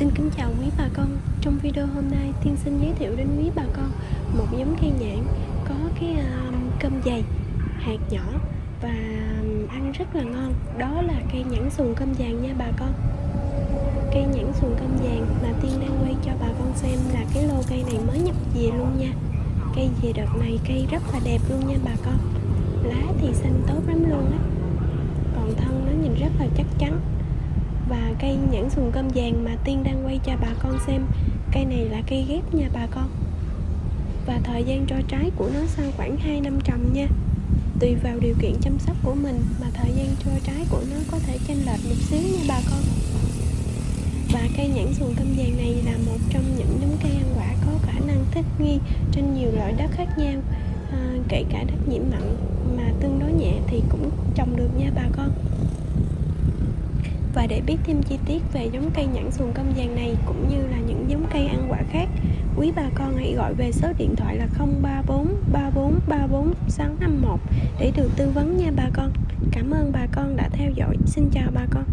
xin kính chào quý bà con. Trong video hôm nay Tiên xin giới thiệu đến quý bà con Một giống cây nhãn có cái um, cơm dày Hạt nhỏ Và à, ăn rất là ngon. Đó là cây nhãn sùng cơm vàng nha bà con. Cây nhãn sùng cơm vàng mà Tiên đang quay cho bà con xem Là cái lô cây này mới nhập về luôn nha. Cây về đợt này cây rất là đẹp luôn nha bà con. Lá thì xanh tốt lắm luôn á. Nhãn sùng cơm vàng mà Tiên đang quay cho bà con xem. Cây này là cây ghép nha bà con. Và thời gian cho trái của nó sau khoảng 2 năm trồng nha. Tùy vào điều kiện chăm sóc của mình mà thời gian cho trái của nó có thể chênh lệch một xíu nha bà con. Và cây nhãn xuồng cơm vàng này là một trong những giống cây ăn quả có khả năng thích nghi trên nhiều loại đất khác nhau. À, kể cả đất nhiễm mặn mà tương đối nhẹ thì cũng trồng được nha bà con và để biết thêm chi tiết về giống cây nhãn xuồng cơm vàng này cũng như là những giống cây ăn quả khác, quý bà con hãy gọi về số điện thoại là 034 34 34 651 để được tư vấn nha bà con. Cảm ơn bà con đã theo dõi. Xin chào bà con.